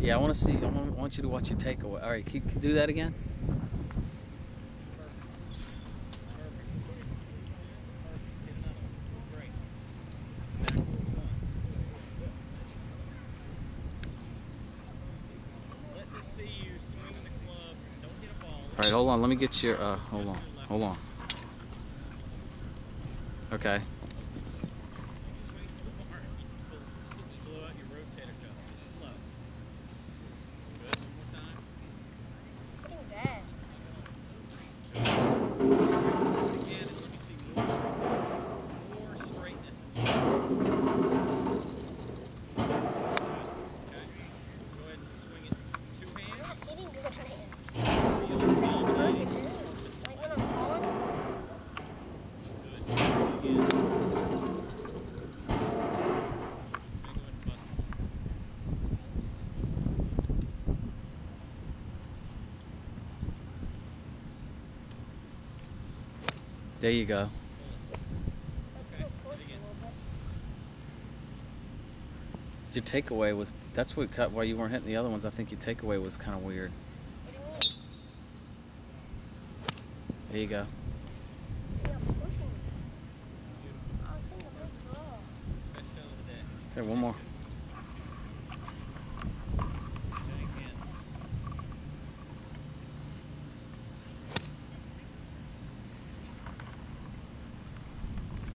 Yeah, I want to see. I want, want you to watch your takeaway. All right, keep do that again. You. All right, hold on. Let me get your. Uh, hold on. Hold on. Okay. There you go. Your takeaway was. That's what cut. Why you weren't hitting the other ones. I think your takeaway was kind of weird. There you go. Okay, one more.